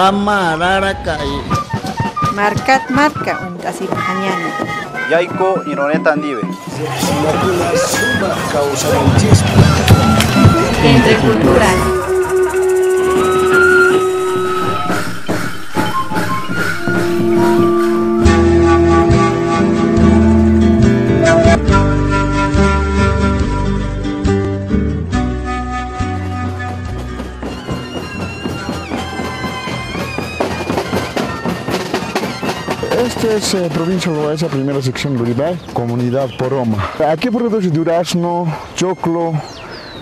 sama rarakai markat marka untasi pañani yaiko ironeta andive. Entre culturas Esta es eh, provincia Loaiza, primera sección Luribay, comunidad Poroma. Aquí produce durazno, choclo,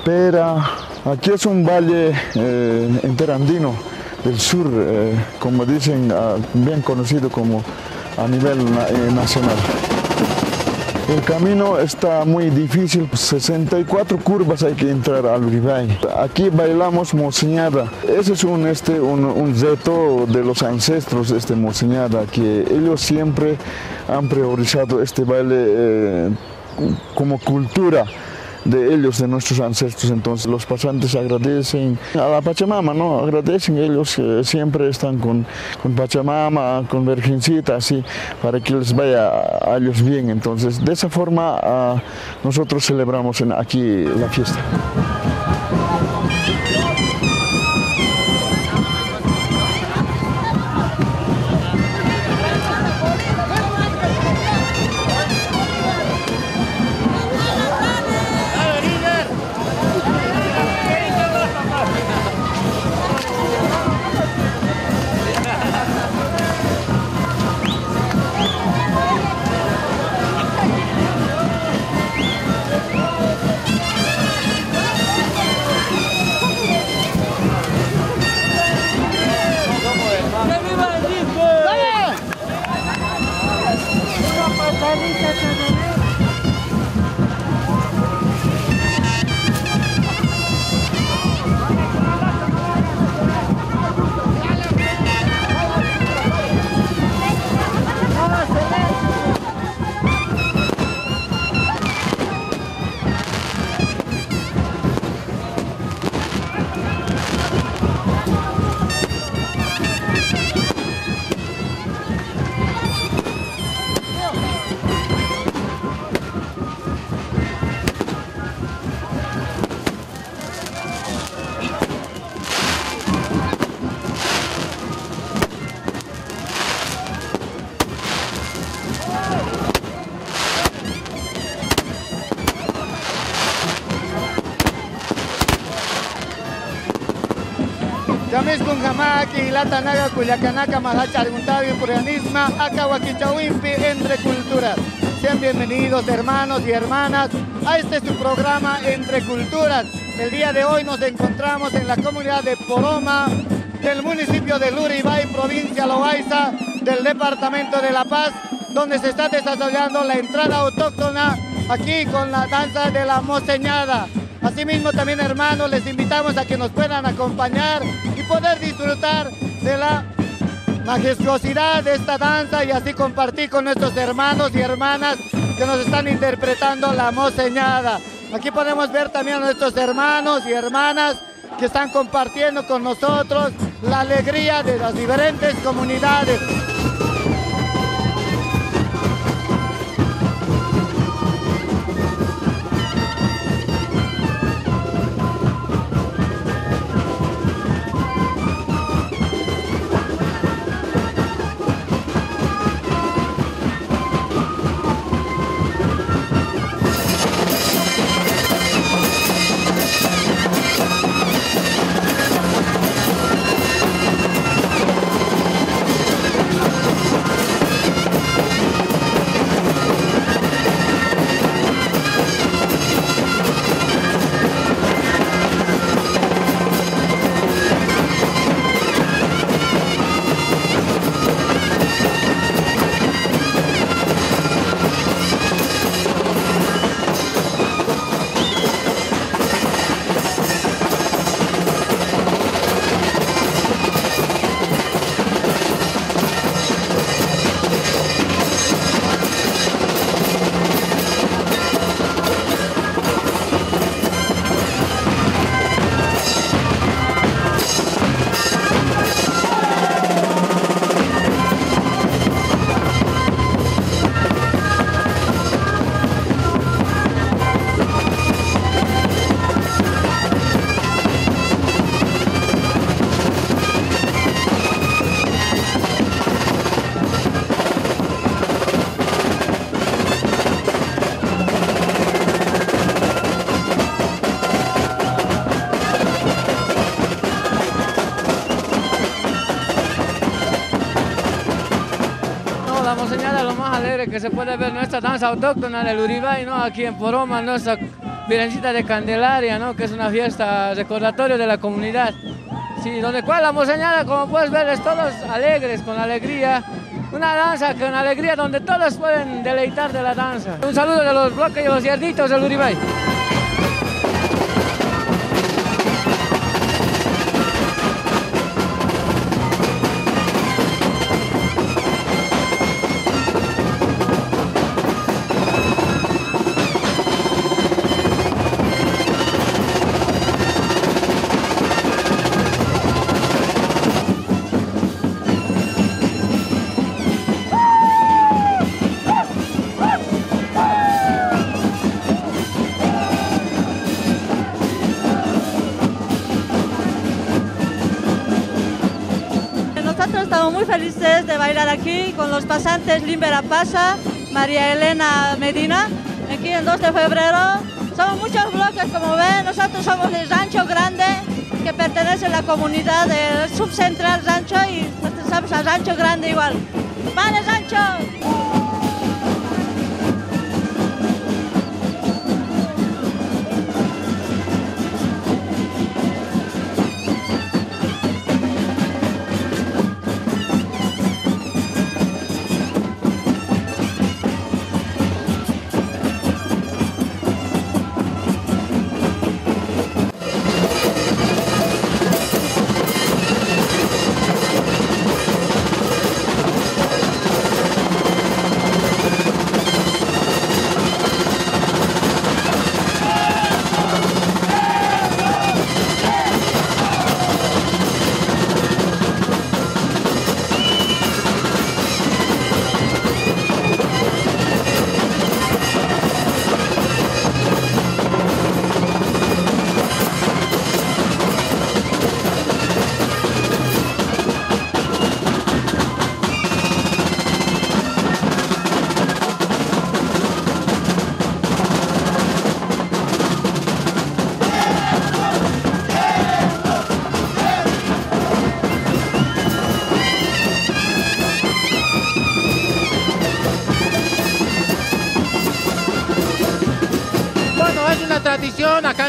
pera. Aquí es un valle eh, interandino del sur, eh, como dicen, ah, bien conocido como a nivel eh, nacional. El camino está muy difícil, 64 curvas hay que entrar al Uribay. Aquí bailamos moseñada. Ese es un, este, un, reto de los ancestros, este moseñada, que ellos siempre han priorizado este baile eh, como cultura de ellos, de nuestros ancestros. Entonces los pasantes agradecen a la Pachamama, ¿no? Agradecen ellos, eh, siempre están con, con Pachamama, con Virgencita, así, para que les vaya a, a ellos bien. Entonces, de esa forma ah, nosotros celebramos en- aquí la fiesta. Yamis con jamaki, lata naga, cuyacanaka, mahacha, arguntavi, purianisma, acahuaquichawimpi, entre culturas. Sean bienvenidos hermanos y hermanas a este su programa Entre Culturas. El día de hoy nos encontramos en la comunidad de Poroma, del municipio de Luribay, provincia Loaiza, del departamento de La Paz, donde se está desarrollando la entrada autóctona aquí con la danza de la moseñada. Asimismo también hermanos les invitamos a que nos puedan acompañar y poder disfrutar de la majestuosidad de esta danza y así compartir con nuestros hermanos y hermanas que nos están interpretando la moseñada. Aquí podemos ver también a nuestros hermanos y hermanas que están compartiendo con nosotros la alegría de las diferentes comunidades. Alegre que se puede ver nuestra danza autóctona del Uribay, ¿no? Aquí en Poroma, nuestra Virgencita de Candelaria, ¿no? Que es una fiesta recordatorio de la comunidad. Sí, donde cual la moseñada, como puedes ver, es todos alegres, con alegría. Una danza con alegría donde todos pueden deleitar de la danza. Un saludo de los bloques y los cerditos del Uribay. De bailar aquí con los pasantes Limbera Pasa, María Elena Medina, aquí en 2 de febrero. Somos muchos bloques, como ven, nosotros somos el Rancho Grande, que pertenece a la comunidad del subcentral Rancho y somos al Rancho Grande igual. ¡Vale, Rancho!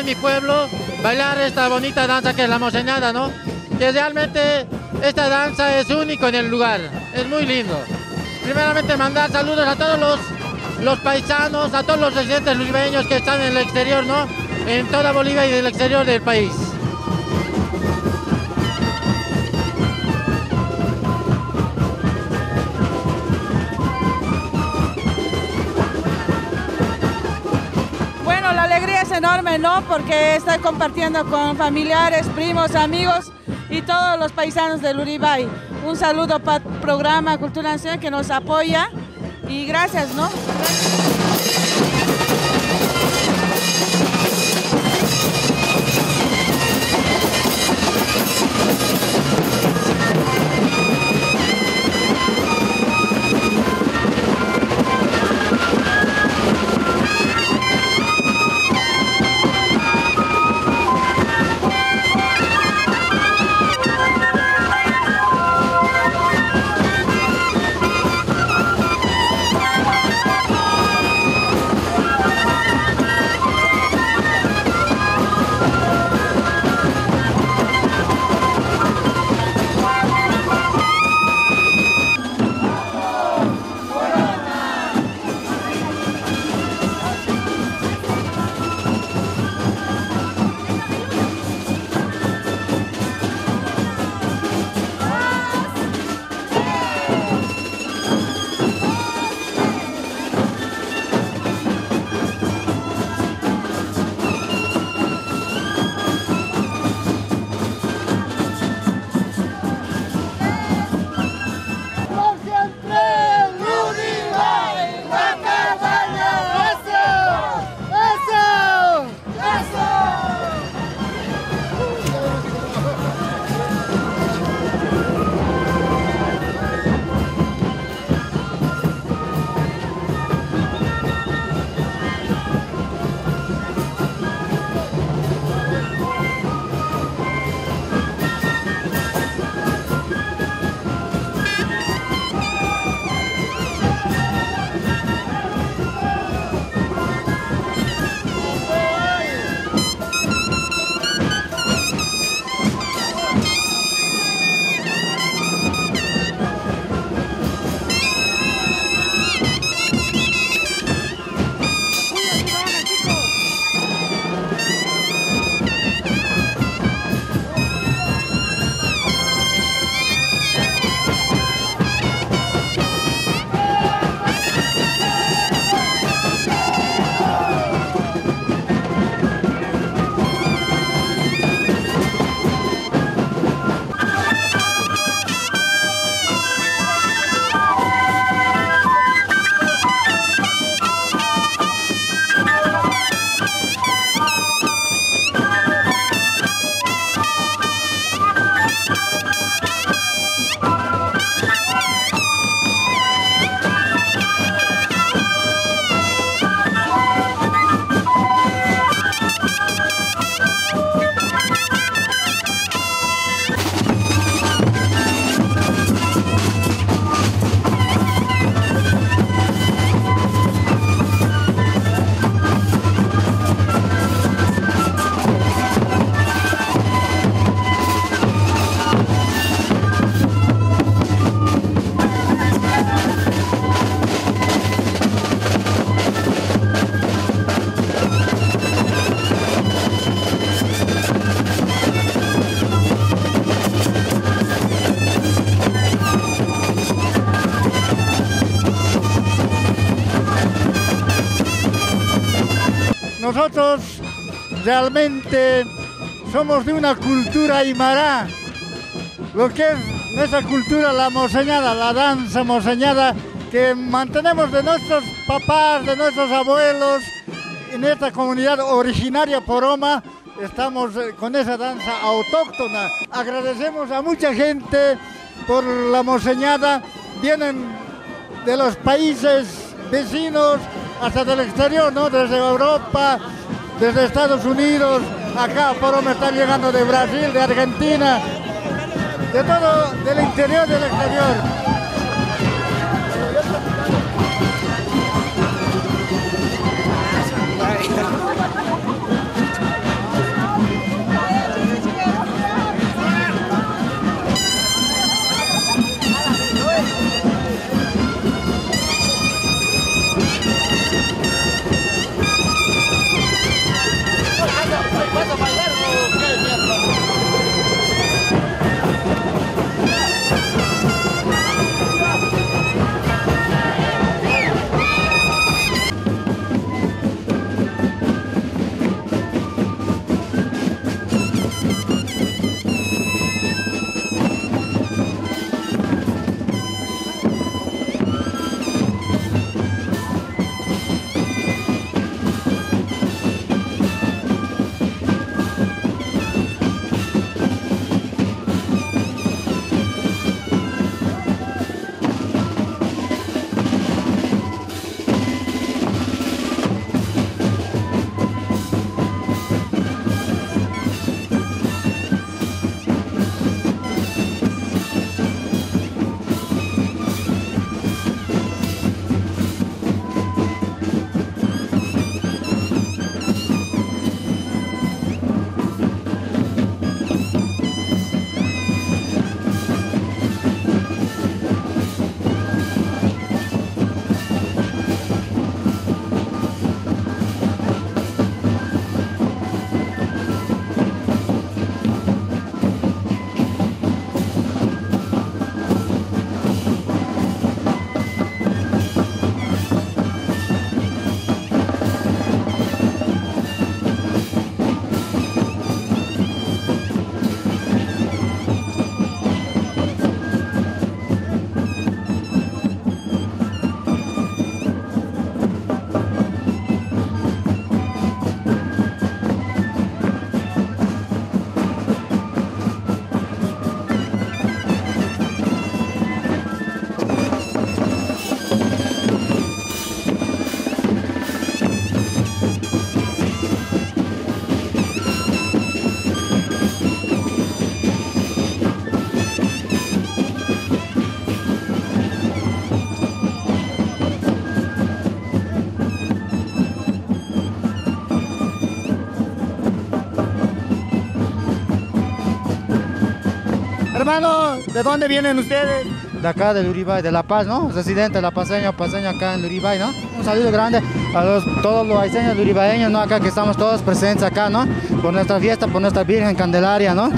Mi pueblo bailar esta bonita danza que es la moseñada, ¿no? Que realmente esta danza es único en el lugar, es muy lindo. Primeramente mandar saludos a todos los, los paisanos, a todos los residentes lulibeños que están en el exterior, ¿no? En toda Bolivia y del exterior del país. enorme, ¿no? Porque estoy compartiendo con familiares, primos, amigos y todos los paisanos del Uribay. Un saludo para el programa Cultura Nacional que nos apoya y gracias, ¿no? Nosotros realmente somos de una cultura aymara. Lo que es nuestra cultura, la moseñada, la danza moseñada, que mantenemos de nuestros papás, de nuestros abuelos, en esta comunidad originaria poroma, estamos eh, con esa danza autóctona. Agradecemos a mucha gente por la moseñada, vienen de los países vecinos hasta del exterior, ¿no? Desde Europa, desde Estados Unidos, acá poroma están llegando de Brasil, de Argentina, de todo, del interior del exterior. ¿De dónde vienen ustedes? de acá del Uribay, de La Paz, ¿no? Residente de La Paseña, paseño acá en Uribay, ¿no? Un saludo grande a todos los aiseños uribaeños, ¿no? Acá que estamos todos presentes acá, ¿no? Por nuestra fiesta, por nuestra Virgen Candelaria, ¿no?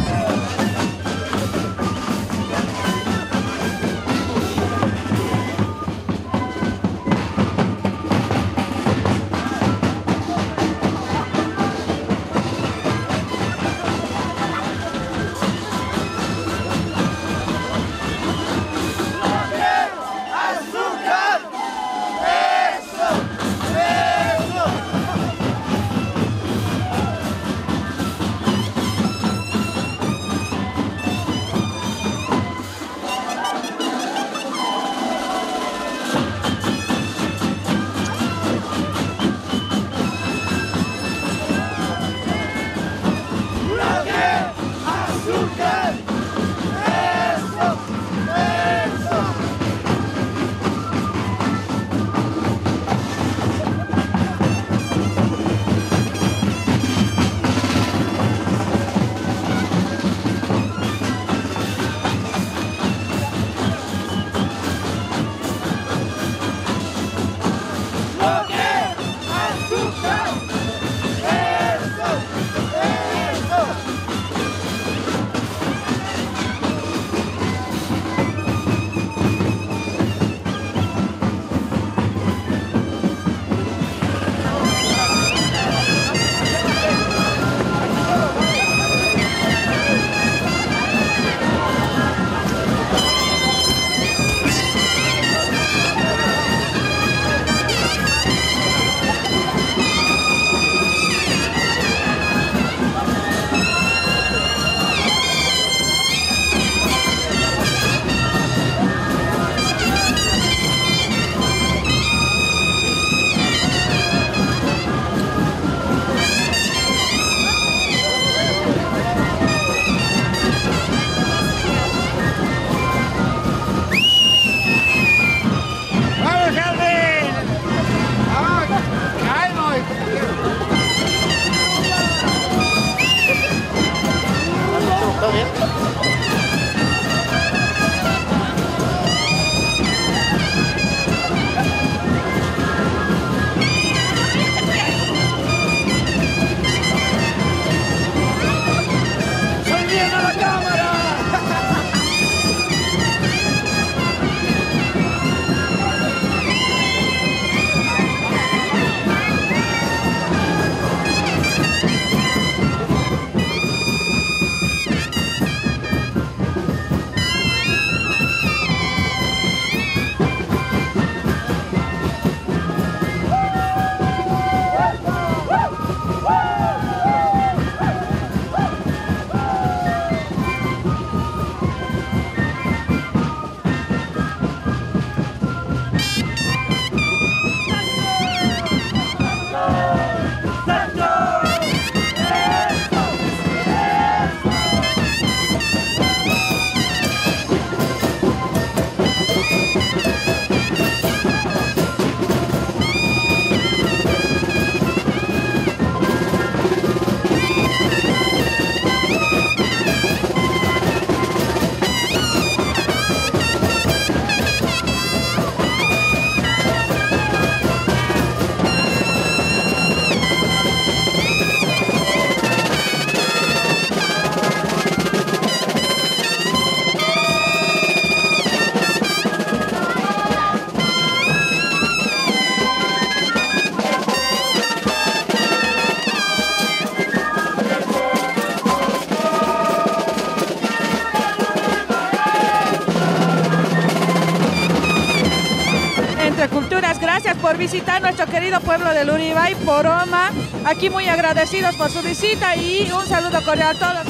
Pueblo del Uribay, Poroma. Aquí muy agradecidos por su visita y un saludo cordial a todos.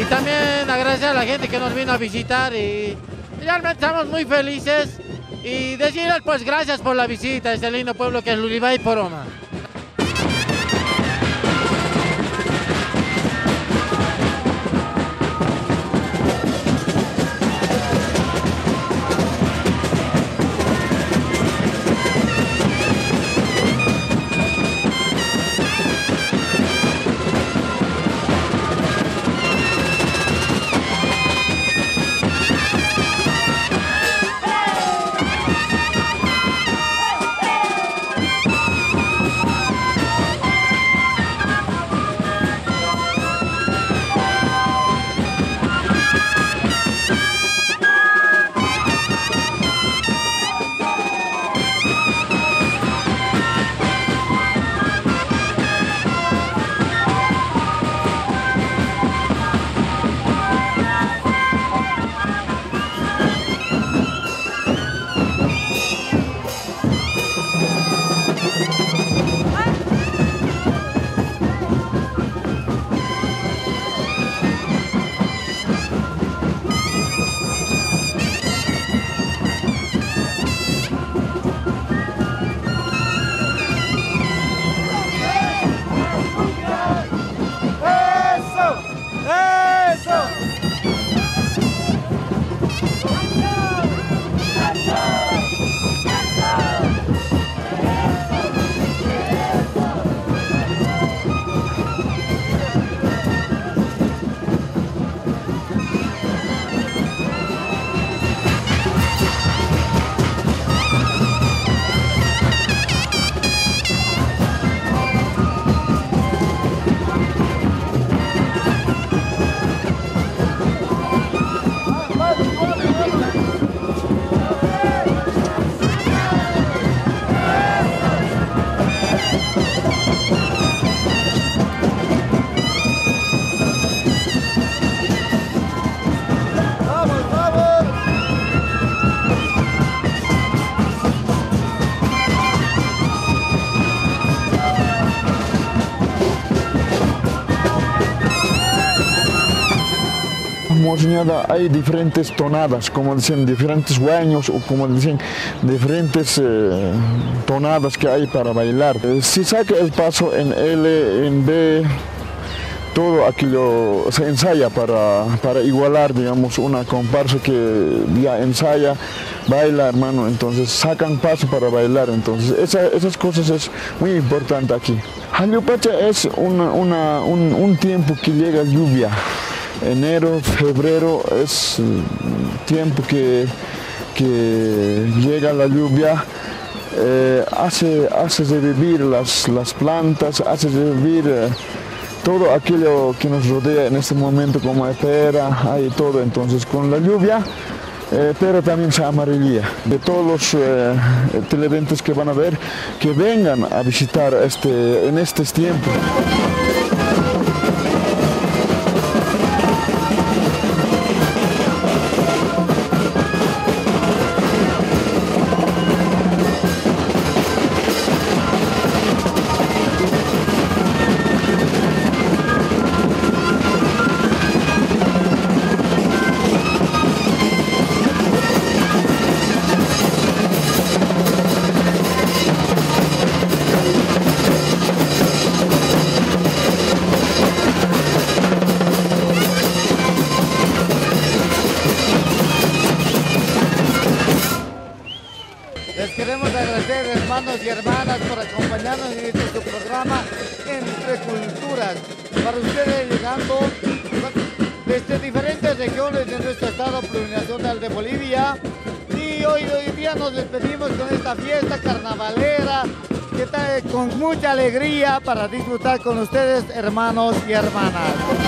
Y también agradecer a la gente que nos vino a visitar y realmente estamos muy felices y decirles pues gracias por la visita a este lindo pueblo que es Luribay Poroma. Moseñada hay diferentes tonadas, como dicen, diferentes guaños o como dicen, diferentes eh, tonadas que hay para bailar. Eh, si saca el paso en L, en B, todo aquello se ensaya para, para igualar, digamos, una comparsa que ya ensaya, baila, hermano, entonces sacan paso para bailar, entonces esa- esas cosas es muy importante aquí. Jaliupacha es una- una- un, un tiempo que llega lluvia, enero, febrero es eh, tiempo que, que llega la lluvia, eh, hace, hace revivir las, las plantas, hace revivir eh, todo aquello que nos rodea en este momento como pera, hay todo, entonces con la lluvia, eh, pero también se amarilla. De todos los eh, televidentes que van a ver, que vengan a visitar este, en estos tiempos. Desde diferentes regiones de nuestro estado plurinacional de Bolivia. Y hoy, hoy día nos despedimos con esta fiesta carnavalera que está con mucha alegría para disfrutar con ustedes, hermanos y hermanas.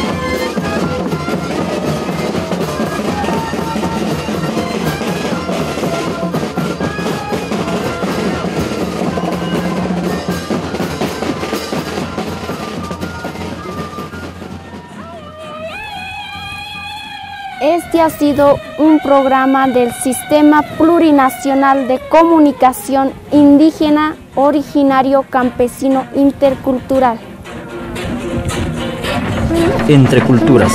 Este ha sido un programa del Sistema Plurinacional de Comunicación Indígena Originario Campesino Intercultural. Entre culturas.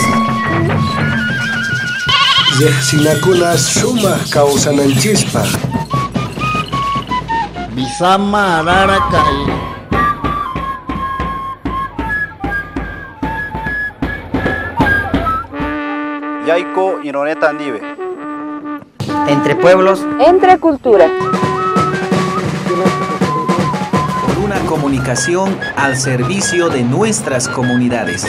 Yeqsinakuna sumaq kawsananchispa. Bisama arara kay. Yaiko Ironeta Andive. Entre pueblos. Entre culturas. Por una comunicación al servicio de nuestras comunidades.